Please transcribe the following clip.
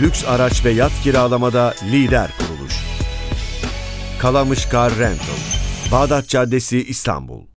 lüks araç ve yat kiralamada lider kuruluş. Kalamış Car Rental, Bağdat Caddesi, İstanbul.